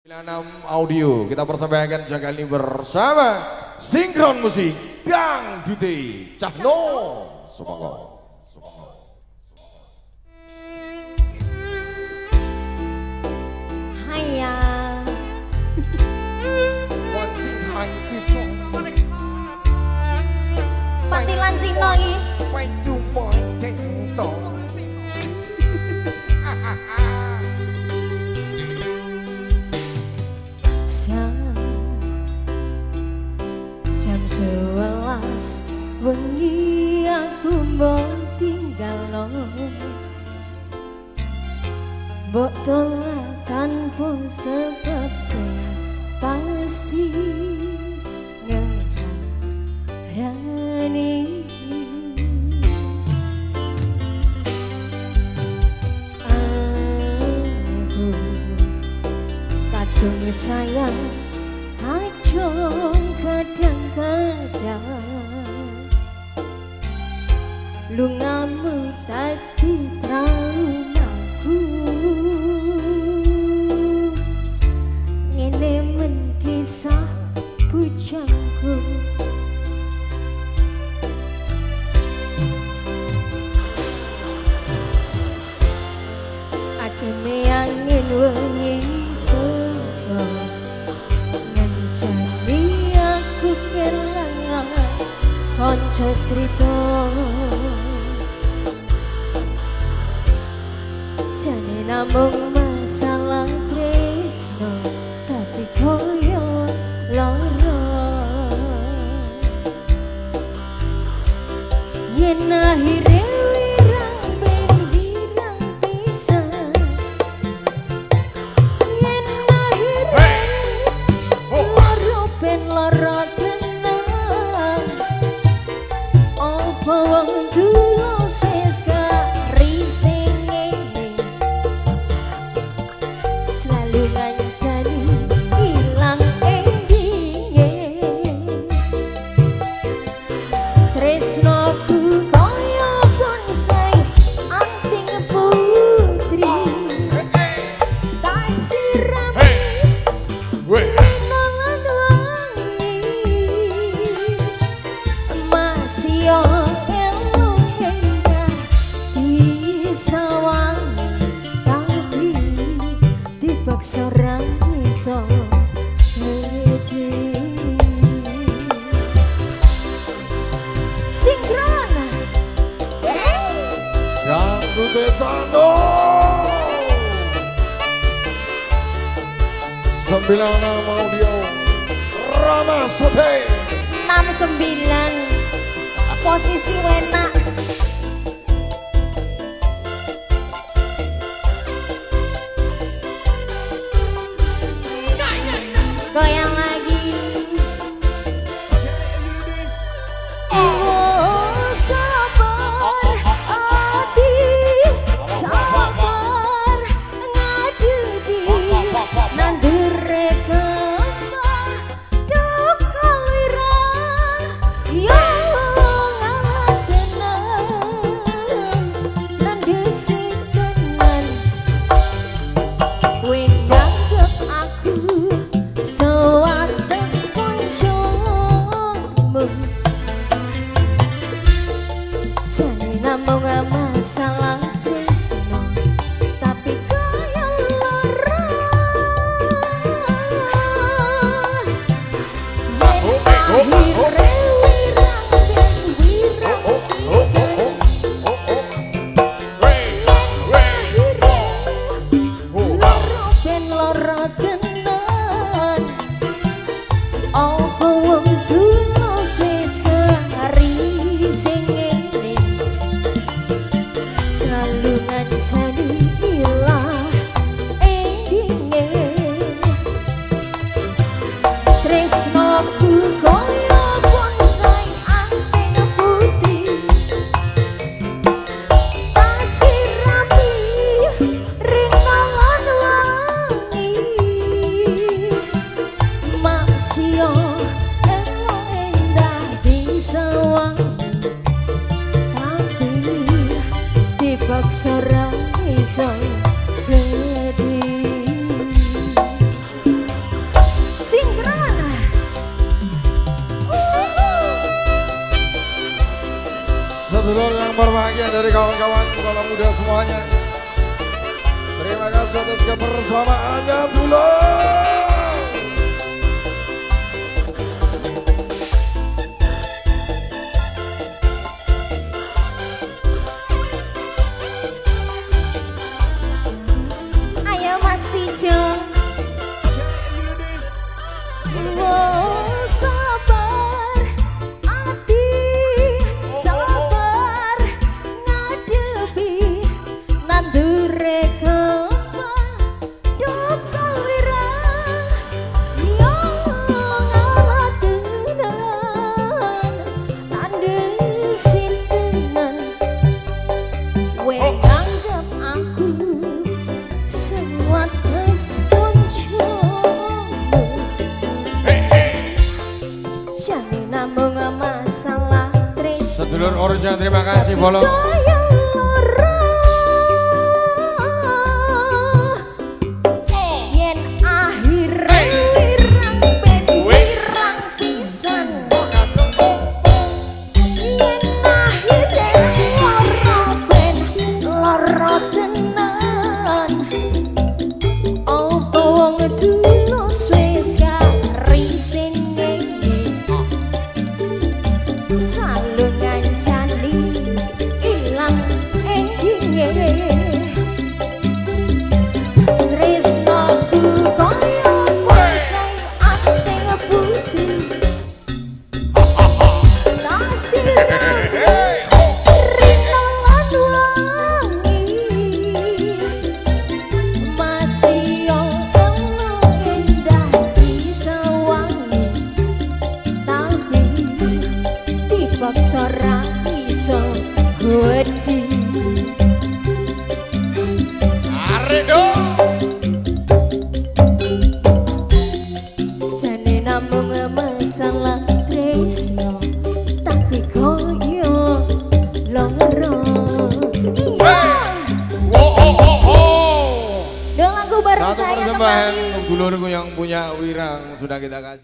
96 Audio. Kita persembahkan jaga ini bersama sinkron musik Dang Dute Cahno. Sumangga. Pati lan Cina iki. Mbok tolak tanpa sebab saya pasti ngarani Aku kadung sayang kadung kadang-kadang. Lungamu tak terang wangi teko Ngencani aku kelangan konco cerita Jane namung not sinkron Rambut Becando Rama Sote 69 Posisi wenak दूर berbahagia dari kawan-kawan sekolah muda semuanya. Terima kasih atas kebersamaannya dulu. Anggap aku sewates koncomu Jane namung masalah Sedulur Orja terima kasih. Follow. Iso wedi Arek dong. jane namung masalah tresno tapi koyo loro Wo ho ho ho. dong aku bareng Satu saya persembahan dulurku yang punya wirang sudah kita kasih.